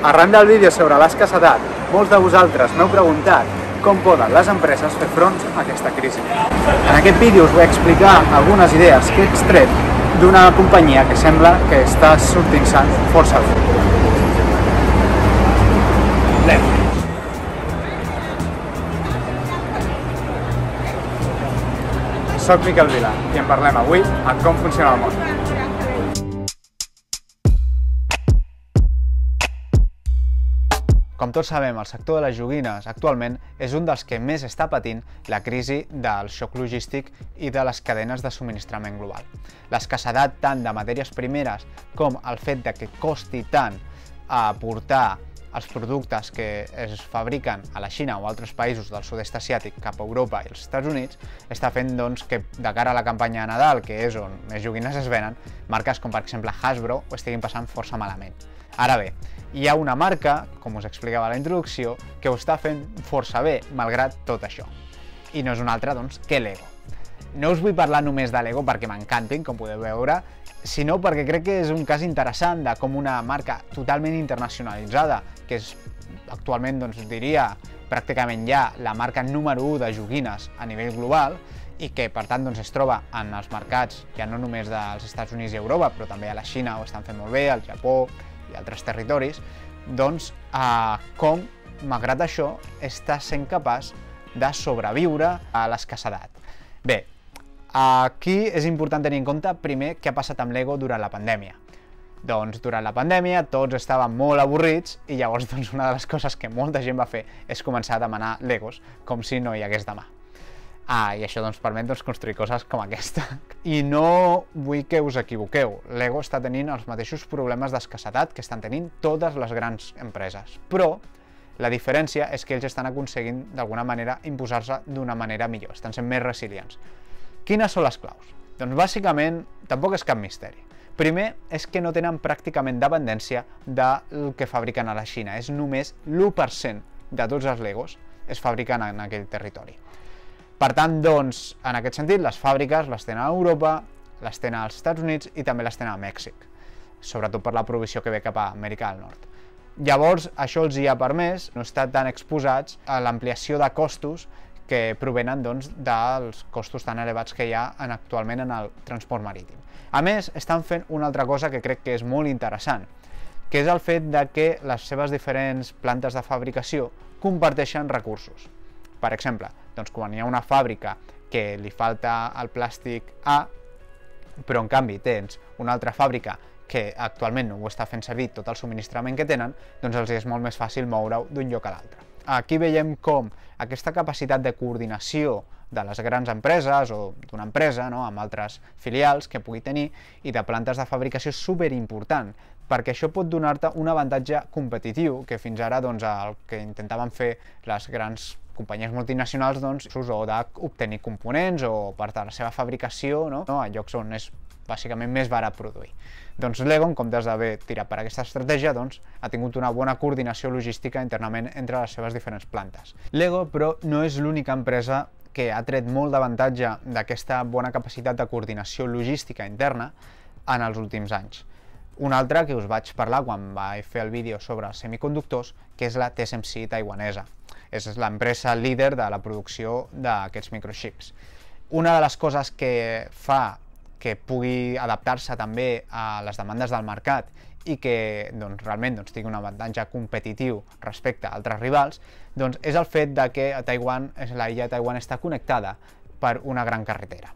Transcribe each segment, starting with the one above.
Arran del vídeo sobre l'escassedat, molts de vosaltres m'heu preguntat com poden les empreses fer front a aquesta crisi. En aquest vídeo us vull explicar algunes idees que he extret d'una companyia que sembla que està sortint-se'n força bé. Anem. Soc Miquel Vila i en parlem avui a com funciona el món. Com tots sabem, el sector de les joguines actualment és un dels que més està patint la crisi del xoc logístic i de les cadenes de subministrament global. L'escassedat tant de matèries primeres com el fet de que costi tant aportar els productes que es fabriquen a la Xina o altres països del sud-est asiàtic cap a Europa i els Estats Units està fent doncs, que de cara a la campanya de Nadal, que és on més joguines es venen, marques com per exemple Hasbro ho estiguin passant força malament. Ara bé, hi ha una marca, com us explicava a la introducció, que ho està fent força bé, malgrat tot això. I no és una altra, doncs, que Lego. No us vull parlar només de Lego perquè m'encantin, com podeu veure, sinó perquè crec que és un cas interessant de com una marca totalment internacionalitzada, que és actualment, doncs, diria, pràcticament ja la marca número 1 de joguines a nivell global, i que per tant doncs, es troba en els mercats ja no només dels Estats Units i Europa, però també a la Xina ho estan fent molt bé, al Japó, i altres territoris, doncs eh, com, malgrat això, està sent capaç de sobreviure a l'escassedat. Bé, aquí és important tenir en compte primer què ha passat amb l'Ego durant la pandèmia. Doncs durant la pandèmia tots estàvem molt avorrits i llavors doncs, una de les coses que molta gent va fer és començar a demanar Legos com si no hi hagués demà. Ah, i això doncs, permet doncs, construir coses com aquesta. I no vull que us equivoqueu, Lego està tenint els mateixos problemes d'escassetat que estan tenint totes les grans empreses. Però la diferència és que ells estan aconseguint d'alguna manera imposar-se d'una manera millor, estan sent més resilients. Quines són les claus? Doncs bàsicament tampoc és cap misteri. Primer és que no tenen pràcticament dependència del que fabriquen a la Xina, és només l'1% de tots els Legos es fabriquen en aquell territori. Per tant, doncs, en aquest sentit, les fàbriques les tenen a Europa, les tenen als Estats Units i també les tenen a Mèxic, sobretot per la provisió que ve cap a Amèrica del Nord. Llavors, això els hi ha permès no estar tan exposats a l'ampliació de costos que provenen doncs, dels costos tan elevats que hi ha en, actualment en el transport marítim. A més, estan fent una altra cosa que crec que és molt interessant, que és el fet de que les seves diferents plantes de fabricació comparteixen recursos. Per exemple, doncs quan hi ha una fàbrica que li falta el plàstic A, però en canvi tens una altra fàbrica que actualment no ho està fent servir tot el subministrament que tenen, doncs els és molt més fàcil moure-ho d'un lloc a l'altre. Aquí veiem com aquesta capacitat de coordinació de les grans empreses o d'una empresa no, amb altres filials que pugui tenir i de plantes de fabricació superimportant perquè això pot donar-te un avantatge competitiu que fins ara doncs, el que intentaven fer les grans companyies multinacionals doncs, o d'obtenir components o per la seva fabricació no? no? a llocs on és bàsicament més barat produir. Doncs Lego, en comptes d'haver tirat per aquesta estratègia, doncs, ha tingut una bona coordinació logística internament entre les seves diferents plantes. Lego, però, no és l'única empresa que ha tret molt d'avantatge d'aquesta bona capacitat de coordinació logística interna en els últims anys. Una altra que us vaig parlar quan vaig fer el vídeo sobre els semiconductors, que és la TSMC taiwanesa és l'empresa líder de la producció d'aquests microchips. Una de les coses que fa que pugui adaptar-se també a les demandes del mercat i que doncs, realment doncs, tingui un avantatge competitiu respecte a altres rivals, doncs, és el fet de que a Taiwan, la illa de Taiwan està connectada per una gran carretera.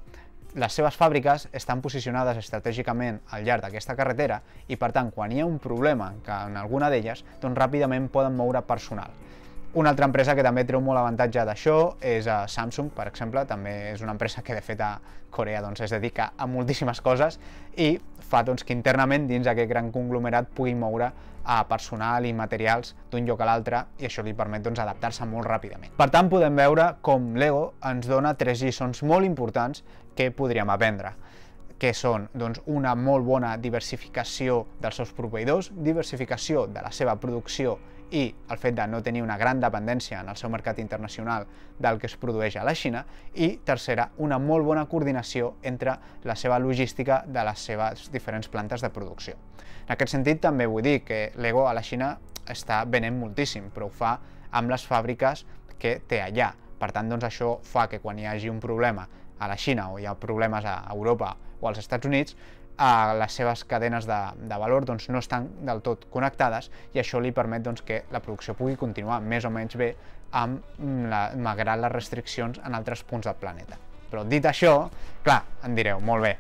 Les seves fàbriques estan posicionades estratègicament al llarg d'aquesta carretera i, per tant, quan hi ha un problema en alguna d'elles, doncs ràpidament poden moure personal. Una altra empresa que també treu molt avantatge d'això és a Samsung, per exemple, també és una empresa que de fet a Corea doncs, es dedica a moltíssimes coses i fa doncs, que internament dins aquest gran conglomerat pugui moure a personal i materials d'un lloc a l'altre i això li permet doncs, adaptar-se molt ràpidament. Per tant, podem veure com Lego ens dona tres lliçons molt importants que podríem aprendre que són doncs, una molt bona diversificació dels seus proveïdors, diversificació de la seva producció i el fet de no tenir una gran dependència en el seu mercat internacional del que es produeix a la Xina i, tercera, una molt bona coordinació entre la seva logística de les seves diferents plantes de producció. En aquest sentit, també vull dir que Lego a la Xina està venent moltíssim, però ho fa amb les fàbriques que té allà. Per tant, doncs, això fa que quan hi hagi un problema a la Xina o hi ha problemes a Europa o als Estats Units, eh, les seves cadenes de, de valor doncs, no estan del tot connectades i això li permet doncs, que la producció pugui continuar més o menys bé amb la, malgrat les restriccions en altres punts del planeta. Però dit això, clar, em direu, molt bé,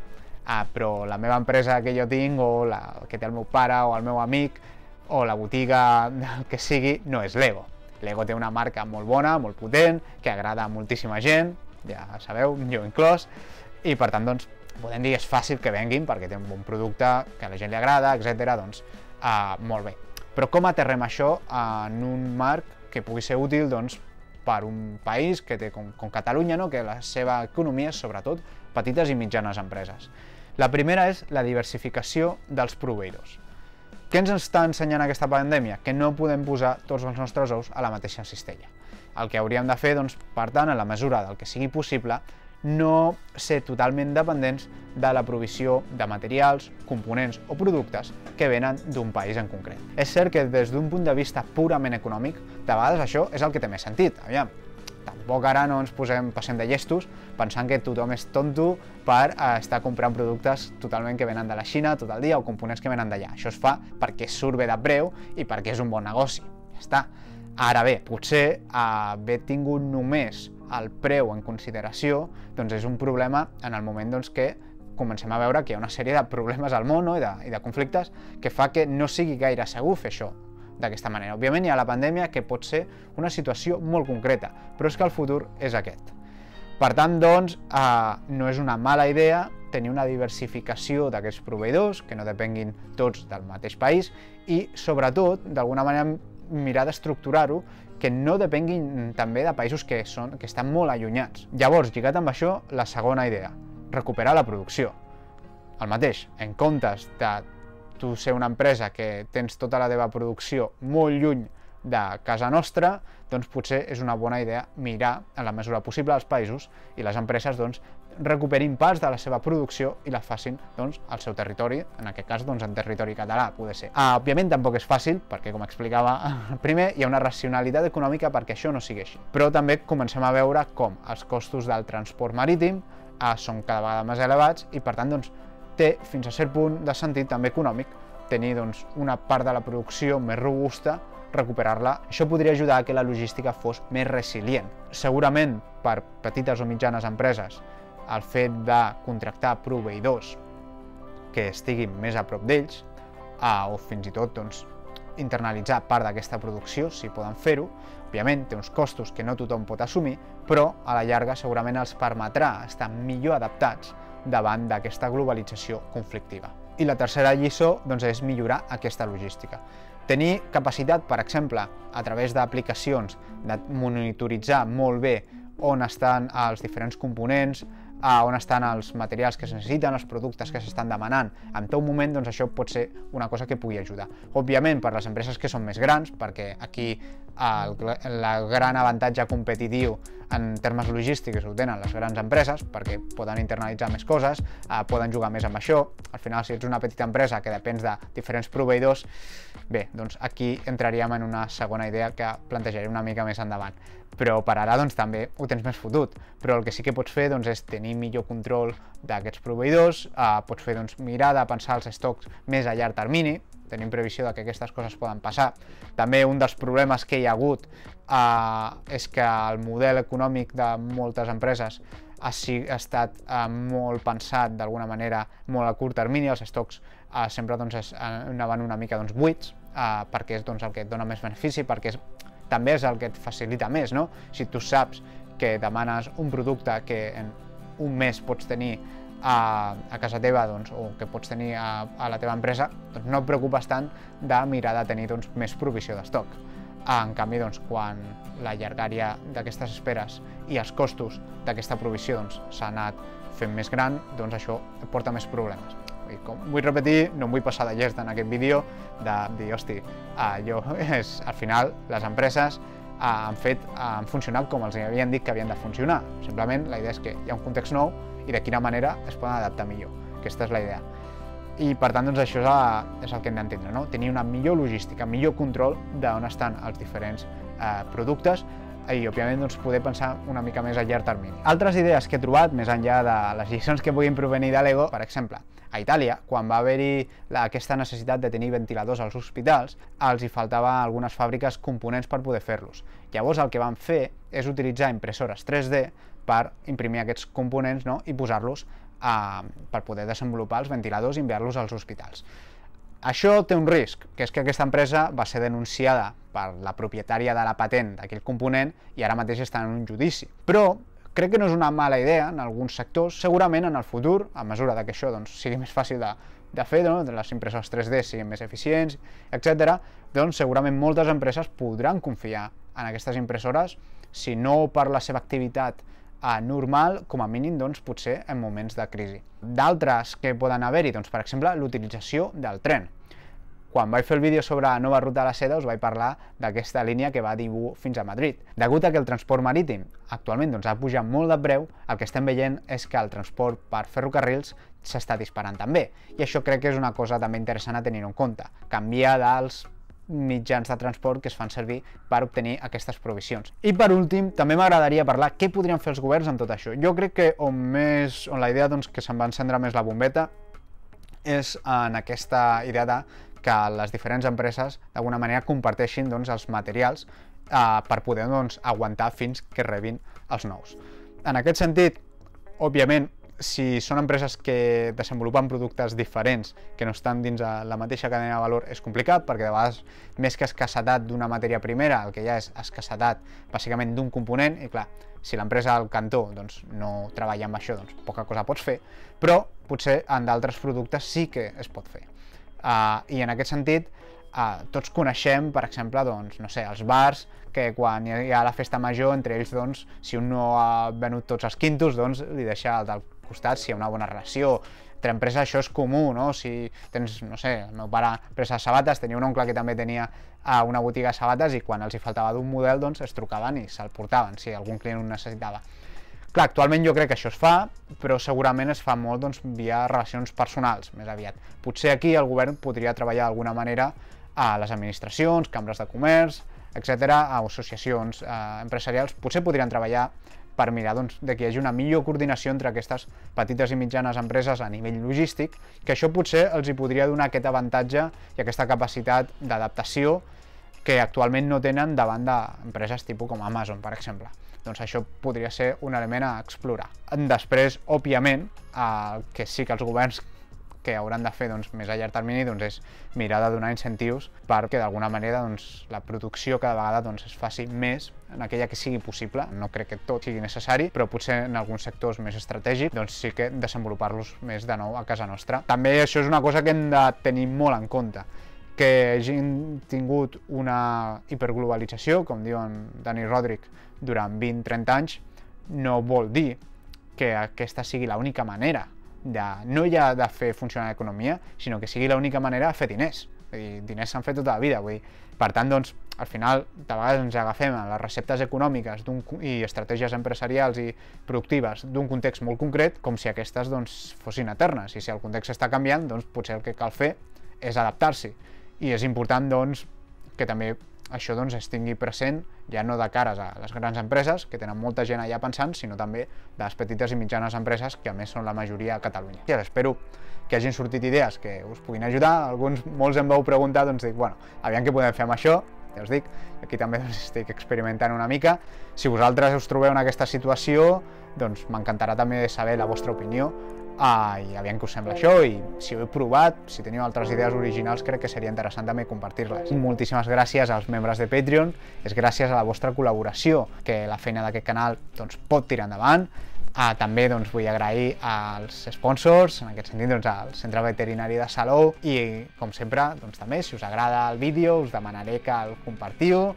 ah, però la meva empresa que jo tinc o la que té el meu pare o el meu amic o la botiga que sigui no és Lego. Lego té una marca molt bona, molt potent, que agrada a moltíssima gent, ja sabeu, jo inclòs, i per tant, doncs, podem dir és fàcil que venguin perquè té un bon producte, que a la gent li agrada, etc. doncs uh, molt bé. Però com aterrem això en un marc que pugui ser útil doncs, per un país que té com, com Catalunya, no? que la seva economia és sobretot petites i mitjanes empreses. La primera és la diversificació dels proveïdors. Què ens està ensenyant aquesta pandèmia? Que no podem posar tots els nostres ous a la mateixa cistella. El que hauríem de fer, doncs, per tant, a la mesura del que sigui possible, no ser totalment dependents de la provisió de materials, components o productes que venen d'un país en concret. És cert que des d'un punt de vista purament econòmic, de vegades això és el que té més sentit. Aviam, tampoc ara no ens posem, passem de llestos pensant que tothom és tonto per eh, estar comprant productes totalment que venen de la Xina tot el dia o components que venen d'allà. Això es fa perquè surt bé de preu i perquè és un bon negoci. Ja està. Ara bé, potser haver tingut només el preu en consideració doncs és un problema en el moment doncs, que comencem a veure que hi ha una sèrie de problemes al món no? I, de, i de conflictes que fa que no sigui gaire segur fer això d'aquesta manera. Òbviament hi ha la pandèmia que pot ser una situació molt concreta, però és que el futur és aquest. Per tant, doncs, eh, no és una mala idea tenir una diversificació d'aquests proveïdors, que no depenguin tots del mateix país, i sobretot, d'alguna manera, mirar d'estructurar-ho que no depenguin també de països que, són, que estan molt allunyats. Llavors, lligat amb això, la segona idea, recuperar la producció. El mateix, en comptes de tu ser una empresa que tens tota la teva producció molt lluny de casa nostra, doncs potser és una bona idea mirar, en la mesura possible, els països i les empreses doncs, recuperin parts de la seva producció i la facin doncs, al seu territori, en aquest cas doncs, en territori català, poder ser. Ah, òbviament tampoc és fàcil, perquè com explicava primer, hi ha una racionalitat econòmica perquè això no sigui així. Però també comencem a veure com els costos del transport marítim ah, són cada vegada més elevats i per tant doncs, té fins a cert punt de sentit també econòmic tenir doncs, una part de la producció més robusta recuperar-la. Això podria ajudar a que la logística fos més resilient. Segurament per petites o mitjanes empreses el fet de contractar proveïdors que estiguin més a prop d'ells eh, o fins i tot doncs, internalitzar part d'aquesta producció, si poden fer-ho. Òbviament té uns costos que no tothom pot assumir, però a la llarga segurament els permetrà estar millor adaptats davant d'aquesta globalització conflictiva. I la tercera lliçó doncs, és millorar aquesta logística. Tenir capacitat, per exemple, a través d'aplicacions, de monitoritzar molt bé on estan els diferents components, a on estan els materials que es necessiten, els productes que s'estan demanant en tot moment, doncs això pot ser una cosa que pugui ajudar. Òbviament, per les empreses que són més grans, perquè aquí el, el gran avantatge competitiu en termes logístics ho tenen les grans empreses, perquè poden internalitzar més coses, eh, poden jugar més amb això. Al final, si ets una petita empresa que depens de diferents proveïdors, bé, doncs aquí entraríem en una segona idea que plantejaré una mica més endavant però per ara doncs, també ho tens més fotut. Però el que sí que pots fer doncs, és tenir millor control d'aquests proveïdors, eh, pots fer doncs, mirar de pensar els estocs més a llarg termini, tenim previsió de que aquestes coses poden passar. També un dels problemes que hi ha hagut eh, és que el model econòmic de moltes empreses ha, ha estat eh, molt pensat d'alguna manera molt a curt termini, els estocs eh, sempre doncs, es, anaven una mica doncs, buits, eh, perquè és doncs, el que et dona més benefici, perquè és també és el que et facilita més, no? Si tu saps que demanes un producte que en un mes pots tenir a, a casa teva doncs, o que pots tenir a, a la teva empresa, doncs no et preocupes tant de mirar de tenir doncs, més provisió d'estoc. En canvi, doncs, quan la llargària d'aquestes esperes i els costos d'aquesta provisió doncs, s'ha doncs, anat fent més gran, doncs això porta més problemes. I com vull repetir, no em vull passar de llest en aquest vídeo de dir, hosti, uh, jo, és, al final les empreses uh, han fet, han funcionat com els havien dit que havien de funcionar. Simplement la idea és que hi ha un context nou i de quina manera es poden adaptar millor. Aquesta és la idea. i per tant doncs, això és, a, és el que hem d'entendre, no? tenir una millor logística, millor control d'on estan els diferents eh, productes i, òbviament, doncs, poder pensar una mica més a llarg termini. Altres idees que he trobat, més enllà de les lliçons que puguin provenir de l'ego, per exemple, a Itàlia, quan va haver-hi aquesta necessitat de tenir ventiladors als hospitals, els hi faltava algunes fàbriques components per poder fer-los. Llavors el que van fer és utilitzar impressores 3D per imprimir aquests components no? i posar-los per poder desenvolupar els ventiladors i enviar-los als hospitals. Això té un risc, que és que aquesta empresa va ser denunciada per la propietària de la patent d'aquell component i ara mateix està en un judici. Però crec que no és una mala idea en alguns sectors, segurament en el futur, a mesura que això doncs, sigui més fàcil de, de fer, no? les impressores 3D siguin més eficients, etc., doncs segurament moltes empreses podran confiar en aquestes impressores, si no per la seva activitat normal, com a mínim, doncs, potser en moments de crisi. D'altres que poden haver-hi, doncs, per exemple, l'utilització del tren. Quan vaig fer el vídeo sobre la nova ruta de la seda us vaig parlar d'aquesta línia que va d'Ibú fins a Madrid. Degut a que el transport marítim actualment doncs, ha pujat molt de preu, el que estem veient és que el transport per ferrocarrils s'està disparant també. I això crec que és una cosa també interessant a tenir en compte. Canviar dels mitjans de transport que es fan servir per obtenir aquestes provisions. I per últim, també m'agradaria parlar què podrien fer els governs amb tot això. Jo crec que on, més, on la idea doncs, que se'n va encendre més la bombeta és en aquesta idea de que les diferents empreses d'alguna manera comparteixin doncs, els materials eh, per poder doncs, aguantar fins que rebin els nous. En aquest sentit, òbviament, si són empreses que desenvolupen productes diferents que no estan dins la mateixa cadena de valor és complicat perquè de vegades més que escassetat d'una matèria primera el que ha és escassetat bàsicament d'un component i clar, si l'empresa al cantó doncs, no treballa amb això doncs poca cosa pots fer però potser en d'altres productes sí que es pot fer. Uh, i en aquest sentit uh, tots coneixem, per exemple, doncs, no sé, els bars, que quan hi ha la festa major, entre ells, doncs, si un no ha venut tots els quintos, doncs li deixa el del costat si hi ha una bona relació. Entre empreses això és comú, no? Si tens, no sé, el meu pare empresa de sabates, tenia un oncle que també tenia uh, una botiga de sabates i quan els hi faltava d'un model, doncs es trucaven i se'l portaven, si algun client ho necessitava. Clar, actualment jo crec que això es fa, però segurament es fa molt doncs, via relacions personals, més aviat. Potser aquí el govern podria treballar d'alguna manera a les administracions, cambres de comerç, etc., a associacions eh, empresarials, potser podrien treballar per mirar doncs, de que hi hagi una millor coordinació entre aquestes petites i mitjanes empreses a nivell logístic, que això potser els hi podria donar aquest avantatge i aquesta capacitat d'adaptació que actualment no tenen davant d'empreses tipus com Amazon, per exemple. Doncs això podria ser un element a explorar. Després, òbviament, el que sí que els governs que hauran de fer doncs, més a llarg termini doncs, és mirar de donar incentius perquè d'alguna manera doncs, la producció cada vegada doncs, es faci més en aquella que sigui possible. No crec que tot sigui necessari, però potser en alguns sectors més estratègics doncs, sí que desenvolupar-los més de nou a casa nostra. També això és una cosa que hem de tenir molt en compte que hagin tingut una hiperglobalització, com diuen Dani Rodrik, durant 20-30 anys, no vol dir que aquesta sigui l'única manera de, no ja de fer funcionar l'economia, sinó que sigui l'única manera de fer diners. Vull dir, diners s'han fet tota la vida, vull dir, per tant, doncs, al final, de vegades ens agafem a les receptes econòmiques i estratègies empresarials i productives d'un context molt concret, com si aquestes doncs, fossin eternes, i si el context està canviant, doncs potser el que cal fer és adaptar-s'hi. I és important, doncs, que també això doncs, es tingui present ja no de cares a les grans empreses, que tenen molta gent allà pensant, sinó també de les petites i mitjanes empreses, que a més són la majoria a Catalunya. I espero que hagin sortit idees que us puguin ajudar. Alguns, molts em vau preguntar, doncs dic, bueno, aviam què podem fer amb això, ja us dic, aquí també doncs, estic experimentant una mica. Si vosaltres us trobeu en aquesta situació, doncs m'encantarà també saber la vostra opinió Ah, i aviam què us sembla això i si ho he provat, si teniu altres idees originals crec que seria interessant també compartir-les. Moltíssimes gràcies als membres de Patreon, és gràcies a la vostra col·laboració que la feina d'aquest canal doncs, pot tirar endavant. Ah, també doncs, vull agrair als sponsors, en aquest sentit doncs, al Centre Veterinari de Salou i com sempre doncs, també si us agrada el vídeo us demanaré que el compartiu,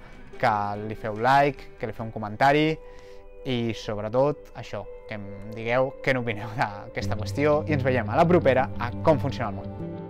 que li feu like, que li feu un comentari i sobretot això, que em digueu què n'opineu d'aquesta qüestió i ens veiem a la propera a Com funciona el món.